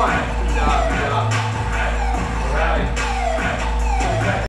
one.